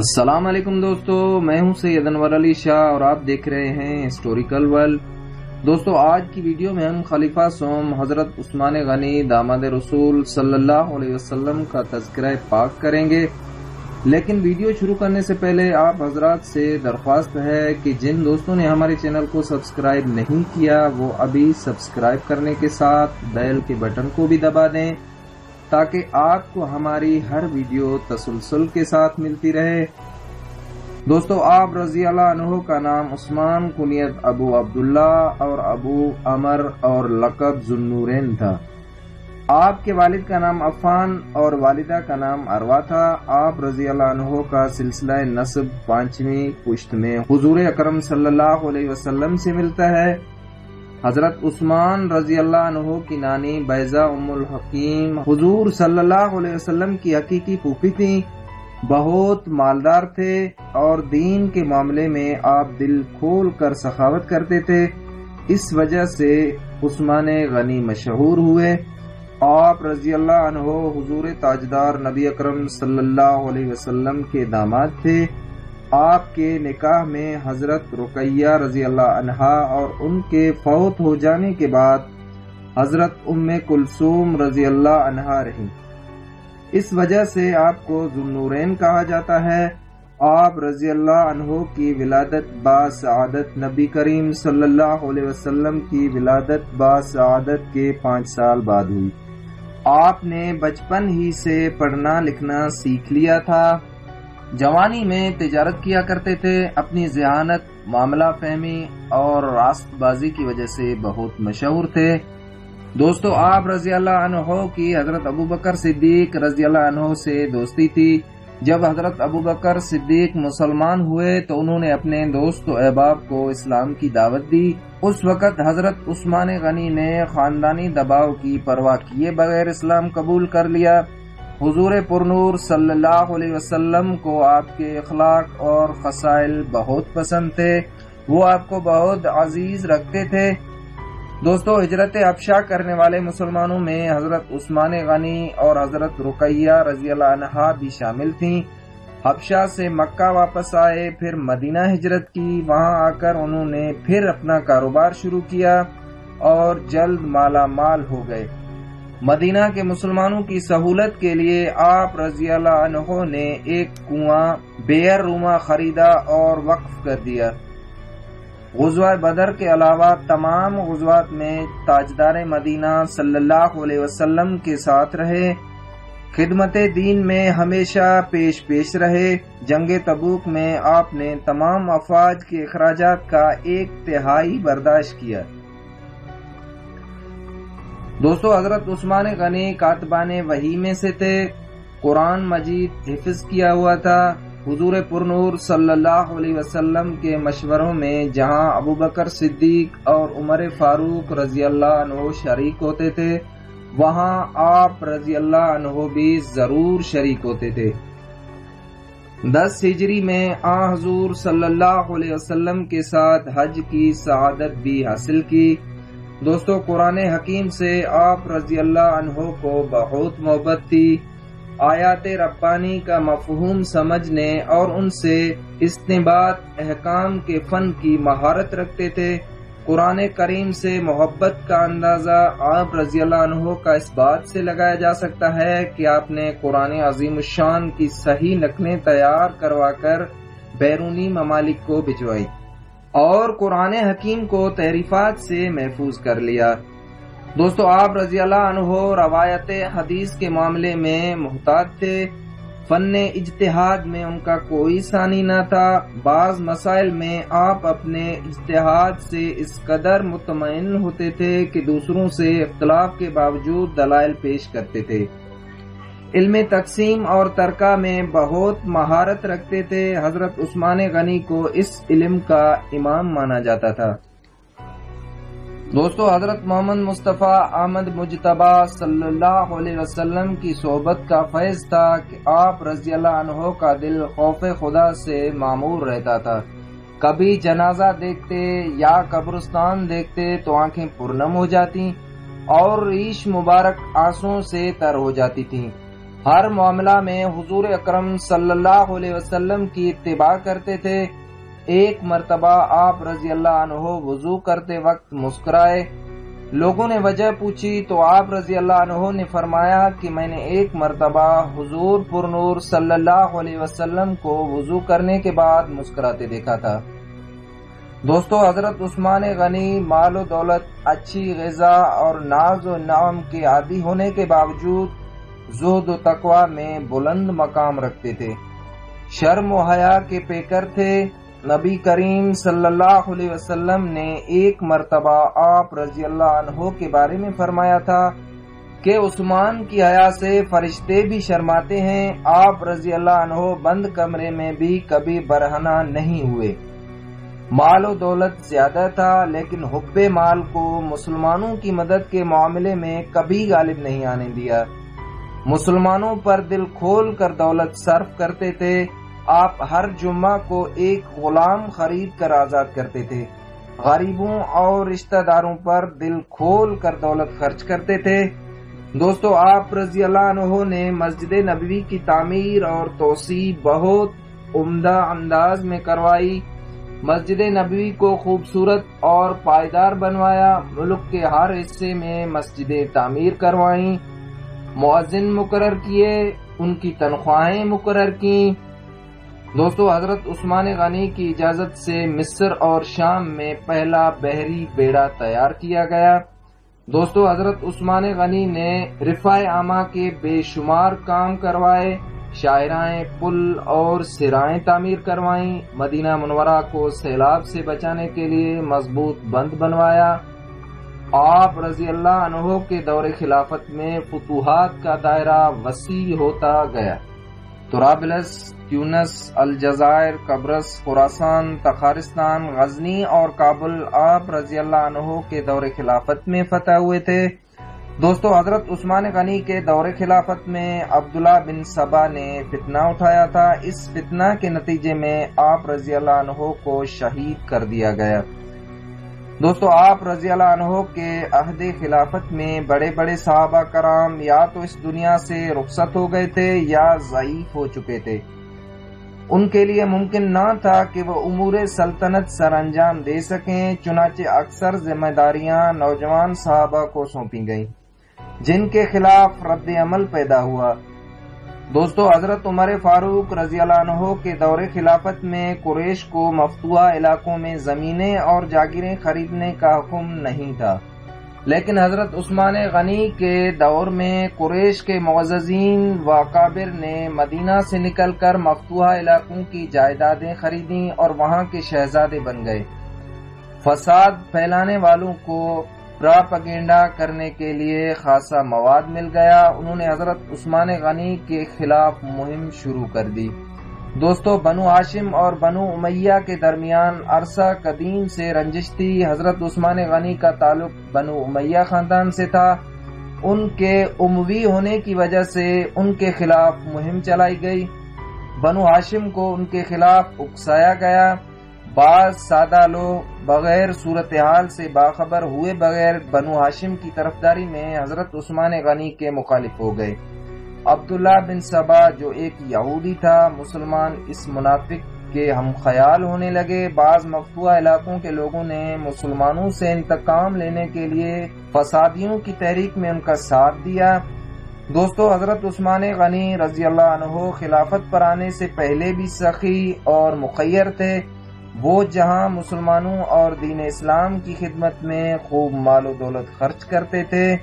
السلام علیکم دوستو، میں ہوں سید انور علی شاہ اور آپ دیکھ رہے ہیں ہسٹوریکل ورلڈ دوستو، آج کی ویڈیو میں ہم خلیفہ سوم حضرت عثمان غنی داماد رسول صلی اللہ علیہ وسلم کا تذکرہ پاک کریں گے۔ لیکن ویڈیو شروع کرنے سے پہلے آپ حضرات سے درخواست ہے کہ جن دوستوں نے ہمارے چینل کو سبسکرائب نہیں کیا، وہ ابھی سبسکرائب کرنے کے ساتھ بیل کے بٹن کو بھی دبا دیں۔ تاکہ آپ کو ہماری ہر ویڈیو تسلسل کے ساتھ ملتی رہے۔ دوستو، آپ رضی اللہ عنہ کا نام عثمان، کنیت ابو عبداللہ اور ابو امر اور لقب ذنورین تھا۔ آپ کے والد کا نام عفان اور والدہ کا نام اروا تھا۔ آپ رضی اللہ عنہ کا سلسلہ نصب پانچویں پشت میں حضور اکرم صلی اللہ علیہ وسلم سے ملتا ہے۔ حضرت عثمان رضی اللہ عنہ کی نانی بیزا ام الحکیم حضور صلی اللہ علیہ وسلم کی حقیقی پھوپھی تھی بہت مالدار تھے اور دین کے معاملے میں آپ دل کھول کر سخاوت کرتے تھے۔ اس وجہ سے عثمان غنی مشہور ہوئے۔ آپ رضی اللہ عنہ حضور تاجدار نبی اکرم صلی اللہ علیہ وسلم کے داماد تھے۔ آپ کے نکاح میں حضرت رقیہ رضی اللہ عنہا اور ان کے فوت ہو جانے کے بعد حضرت ام کلثوم رضی اللہ عنہا رہی اس وجہ سے آپ کو ذنورین کہا جاتا ہے۔ آپ رضی اللہ عنہ کی ولادت با سعادت نبی کریم صلی اللہ علیہ وسلم کی ولادت با سعادت کے پانچ سال بعد ہوئی۔ آپ نے بچپن ہی سے پڑھنا لکھنا سیکھ لیا تھا۔ جوانی میں تجارت کیا کرتے تھے، اپنی ذہانت، معاملہ فہمی اور راست بازی کی وجہ سے بہت مشہور تھے۔ دوستو، آپ رضی اللہ عنہ کی حضرت ابو بکر صدیق رضی اللہ عنہ سے دوستی تھی۔ جب حضرت ابو بکر صدیق مسلمان ہوئے تو انہوں نے اپنے دوست و احباب کو اسلام کی دعوت دی۔ اس وقت حضرت عثمان غنی نے خاندانی دباؤ کی پرواہ کیے بغیر اسلام قبول کر لیا۔ حضور پرنور صلی اللہ علیہ وسلم کو آپ کے اخلاق اور خسائل بہت پسند تھے۔ وہ آپ کو بہت عزیز رکھتے تھے۔ دوستو، ہجرت افشا کرنے والے مسلمانوں میں حضرت عثمان غنی اور حضرت رقیہ رضی اللہ عنہ بھی شامل تھیں۔ حبشہ سے مکہ واپس آئے، پھر مدینہ ہجرت کی، وہاں آ کر انہوں نے پھر اپنا کاروبار شروع کیا اور جلد مالا مال ہو گئے۔ مدینہ کے مسلمانوں کی سہولت کے لیے آپ رضی اللہ عنہ نے ایک کنواں بیر روما خریدا اور وقف کر دیا۔ غزوہ بدر کے علاوہ تمام غزوات میں تاجدار مدینہ صلی اللہ علیہ وسلم کے ساتھ رہے۔ خدمت دین میں ہمیشہ پیش پیش رہے۔ جنگ تبوک میں آپ نے تمام افواج کے اخراجات کا ایک تہائی برداشت کیا۔ دوستو، حضرت عثمان غنی کاتبان وحی میں سے تھے۔ قرآن مجید حفظ کیا ہوا تھا۔ حضور پرنور صلی اللہ علیہ وسلم کے مشوروں میں جہاں ابو بکر صدیق اور عمر فاروق رضی اللہ عنہ شریک ہوتے تھے، وہاں آپ رضی اللہ عنہ بھی ضرور شریک ہوتے تھے۔ دس ہجری میں آ حضور صلی اللہ علیہ وسلم کے ساتھ حج کی سعادت بھی حاصل کی۔ دوستو، قرآن حکیم سے آپ رضی اللہ عنہ کو بہت محبت تھی۔ آیات ربانی کا مفہوم سمجھنے اور ان سے استنباد احکام کے فن کی مہارت رکھتے تھے۔ قرآن کریم سے محبت کا اندازہ آپ رضی اللہ عنہ کا اس بات سے لگایا جا سکتا ہے کہ آپ نے قرآن عظیم الشان کی صحیح نقلیں تیار کروا کر بیرونی ممالک کو بھجوائی۔ اور قرآن حکیم کو تحریفات سے محفوظ کر لیا۔ دوستو، آپ رضی اللہ عنہ روایت حدیث کے معاملے میں محتاط تھے۔ فن اجتہاد میں ان کا کوئی ثانی نہ تھا۔ بعض مسائل میں آپ اپنے اجتہاد سے اس قدر مطمئن ہوتے تھے کہ دوسروں سے اختلاف کے باوجود دلائل پیش کرتے تھے۔ علم تقسیم اور ترکہ میں بہت مہارت رکھتے تھے، حضرت عثمان غنی کو اس علم کا امام مانا جاتا تھا۔ دوستو، حضرت محمد مصطفیٰ احمد مجتبہ صلی اللہ علیہ وسلم کی صحبت کا فیض تھا کہ آپ رضی اللہ عنہ کا دل خوف خدا سے معمور رہتا تھا۔ کبھی جنازہ دیکھتے یا قبرستان دیکھتے تو آنکھیں پرنم ہو جاتی اور ریش مبارک آنسوں سے تر ہو جاتی تھیں۔ ہر معاملہ میں حضور اکرم صلی اللہ علیہ وسلم کی اتباع کرتے تھے۔ ایک مرتبہ آپ رضی اللہ عنہ وضو کرتے وقت مسکرائے۔ لوگوں نے وجہ پوچھی تو آپ رضی اللہ عنہ نے فرمایا کہ میں نے ایک مرتبہ حضور پر نور صلی اللہ علیہ وسلم کو وضو کرنے کے بعد مسکراتے دیکھا تھا۔ دوستو، حضرت عثمان غنی مال و دولت، اچھی غذا اور ناز و نام کے عادی ہونے کے باوجود زہد و تقوی میں بلند مقام رکھتے تھے۔ شرم و حیا کے پیکر تھے۔ نبی کریم صلی اللہ علیہ وسلم نے ایک مرتبہ آپ رضی اللہ عنہ کے بارے میں فرمایا تھا کہ عثمان کی حیا سے فرشتے بھی شرماتے ہیں۔ آپ رضی اللہ عنہ بند کمرے میں بھی کبھی برہنہ نہیں ہوئے۔ مال و دولت زیادہ تھا، لیکن حب مال کو مسلمانوں کی مدد کے معاملے میں کبھی غالب نہیں آنے دیا۔ مسلمانوں پر دل کھول کر دولت صرف کرتے تھے، آپ ہر جمعہ کو ایک غلام خرید کر آزاد کرتے تھے۔ غریبوں اور رشتہ داروں پر دل کھول کر دولت خرچ کرتے تھے۔ دوستو، آپ رضی اللہ عنہ نے مسجد نبوی کی تعمیر اور توسیع بہت عمدہ انداز میں کروائی۔ مسجد نبوی کو خوبصورت اور پائیدار بنوایا۔ ملک کے ہر حصے میں مسجدیں تعمیر کروائیں۔ معذن مقرر کیے، ان کی تنخواہیں مقرر کی دوستو، حضرت عثمان غنی کی اجازت سے مصر اور شام میں پہلا بحری بیڑا تیار کیا گیا۔ دوستو، حضرت عثمان غنی نے رفاع عامہ کے بے شمار کام کروائے، شاعرائیں، پل اور سرائیں تعمیر کروائیں، مدینہ منورہ کو سیلاب سے بچانے کے لیے مضبوط بند بنوایا۔ آپ رضی اللہ عنہ کے دور خلافت میں فتوحات کا دائرہ وسیع ہوتا گیا۔ ترابلس ٹیونس الجزائر، قبرص خوراسان تخارستان، غزنی اور کابل آپ رضی اللہ عنہ کے دور خلافت میں فتح ہوئے تھے۔ دوستو، حضرت عثمان غنی کے دور خلافت میں عبداللہ بن سبا نے فتنہ اٹھایا تھا۔ اس فتنہ کے نتیجے میں آپ رضی اللہ عنہ کو شہید کر دیا گیا۔ دوستو، آپ رضی اللہ عنہ کے عہد خلافت میں بڑے بڑے صحابہ کرام یا تو اس دنیا سے رخصت ہو گئے تھے یا ضعیف ہو چکے تھے۔ ان کے لیے ممکن نہ تھا کہ وہ امور سلطنت سر انجام دے سکیں، چنانچہ اکثر ذمہ داریاں نوجوان صحابہ کو سونپی گئیں، جن کے خلاف رد عمل پیدا ہوا۔ دوستو، حضرت عمر فاروق رضی اللہ عنہ کے دور خلافت میں قریش کو مفتوحہ علاقوں میں زمینیں اور جاگیریں خریدنے کا حکم نہیں تھا۔ لیکن حضرت عثمان غنی کے دور میں قریش کے معززین و قابر نے مدینہ سے نکل کر مفتوحہ علاقوں کی جائیدادیں خریدیں اور وہاں کے شہزادے بن گئے۔ فساد پھیلانے والوں کو پراپگینڈا کرنے کے لیے خاصا مواد مل گیا۔ انہوں نے حضرت عثمان غنی کے خلاف مہم شروع کر دی۔ دوستو، بنو ہاشم اور بنو امیہ کے درمیان عرصہ قدیم سے رنجش تھی۔ حضرت عثمان غنی کا تعلق بنو امیہ خاندان سے تھا۔ ان کے اموی ہونے کی وجہ سے ان کے خلاف مہم چلائی گئی۔ بنو ہاشم کو ان کے خلاف اکسایا گیا۔ بعض سادہ لوگ بغیر صورتحال سے باخبر ہوئے بغیر بنو ہاشم کی طرفداری میں حضرت عثمان غنی کے مخالف ہو گئے۔ عبداللہ بن سبا جو ایک یہودی تھا، مسلمان اس منافق کے ہم خیال ہونے لگے۔ بعض مفتوح علاقوں کے لوگوں نے مسلمانوں سے انتقام لینے کے لیے فسادیوں کی تحریک میں ان کا ساتھ دیا۔ دوستو، حضرت عثمان غنی رضی اللہ عنہ خلافت پر آنے سے پہلے بھی سخی اور مخیر تھے۔ وہ جہاں مسلمانوں اور دین اسلام کی خدمت میں خوب مال و دولت خرچ کرتے تھے،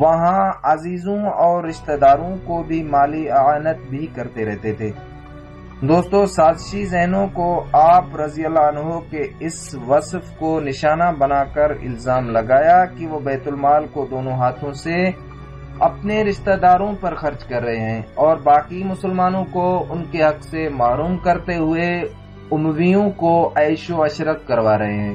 وہاں عزیزوں اور رشتہ داروں کو بھی مالی اعانت بھی کرتے رہتے تھے۔ دوستو، سازشی ذہنوں کو آپ رضی اللہ عنہ کے اس وصف کو نشانہ بنا کر الزام لگایا کہ وہ بیت المال کو دونوں ہاتھوں سے اپنے رشتہ داروں پر خرچ کر رہے ہیں اور باقی مسلمانوں کو ان کے حق سے معروم کرتے ہوئے امویوں کو عیش و عشرت کروا رہے ہیں۔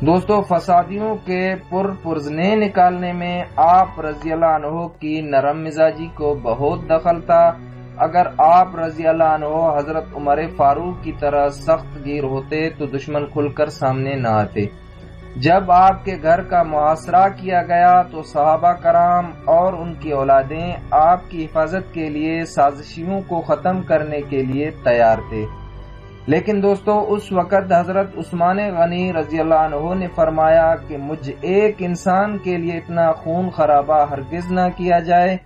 دوستو، فسادیوں کے پر پرزنے نکالنے میں آپ رضی اللہ عنہ کی نرم مزاجی کو بہت دخل تھا۔ اگر آپ رضی اللہ عنہ حضرت عمر فاروق کی طرح سخت گیر ہوتے تو دشمن کھل کر سامنے نہ آتے۔ جب آپ کے گھر کا محاصرہ کیا گیا تو صحابہ کرام اور ان کی اولادیں آپ کی حفاظت کے لیے سازشیوں کو ختم کرنے کے لیے تیار تھے۔ لیکن دوستو، اس وقت حضرت عثمان غنی رضی اللہ عنہ نے فرمایا کہ مجھ ایک انسان کے لیے اتنا خون خرابہ ہرگز نہ کیا جائے۔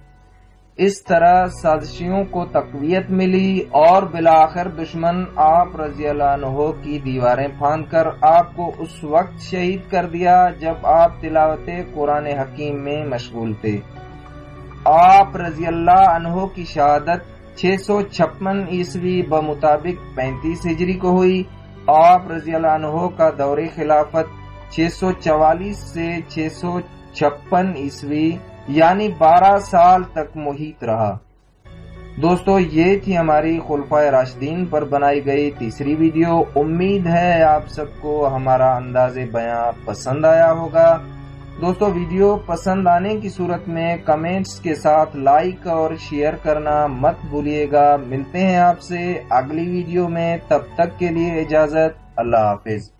اس طرح سازشیوں کو تقویت ملی اور بلاخر دشمن آپ رضی اللہ عنہ کی دیواریں پھاند کر آپ کو اس وقت شہید کر دیا جب آپ تلاوت قرآن حکیم میں مشغول تھے۔ آپ رضی اللہ عنہ کی شہادت چھ سو چھپن عیسوی بمطابق پینتیس ہجری کو ہوئی۔ آپ رضی اللہ عنہ کا دور خلافت چھ سو چوالیس سے چھ سو چھپن عیسوی یعنی بارہ سال تک محیط رہا۔ دوستو، یہ تھی ہماری خلفۂ راشدین پر بنائی گئی تیسری ویڈیو۔ امید ہے آپ سب کو ہمارا انداز بیاں پسند آیا ہوگا۔ دوستو، ویڈیو پسند آنے کی صورت میں کمنٹس کے ساتھ لائک اور شیئر کرنا مت بھولیے گا۔ ملتے ہیں آپ سے اگلی ویڈیو میں۔ تب تک کے لیے اجازت۔ اللہ حافظ۔